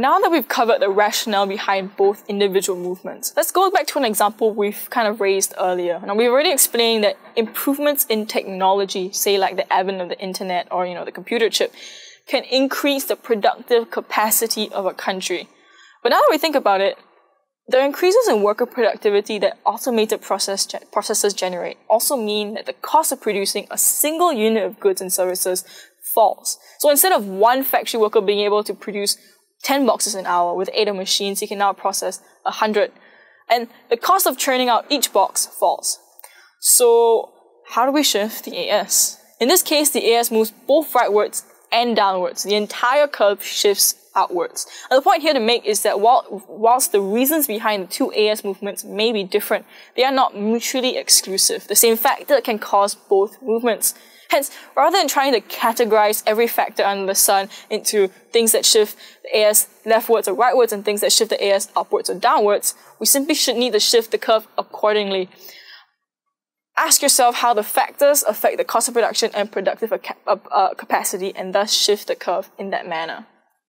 now that we've covered the rationale behind both individual movements, let's go back to an example we've kind of raised earlier. Now, we've already explained that improvements in technology, say like the advent of the internet or, you know, the computer chip, can increase the productive capacity of a country. But now that we think about it, the increases in worker productivity that automated process ge- processes generate also mean that the cost of producing a single unit of goods and services falls. So instead of one factory worker being able to produce 10 boxes an hour with eight machines, he can now process 100. And the cost of churning out each box falls. So how do we shift the AS? In this case, the AS moves both rightwards and downwards. The entire curve shifts outwards. And the point here to make is that while, whilst the reasons behind the two AS movements may be different, they are not mutually exclusive. The same factor can cause both movements. Hence, rather than trying to categorize every factor under the sun into things that shift the AS leftwards or rightwards and things that shift the AS upwards or downwards, we simply should need to shift the curve accordingly. Ask yourself how the factors affect the cost of production and productive uh, capacity and thus shift the curve in that manner.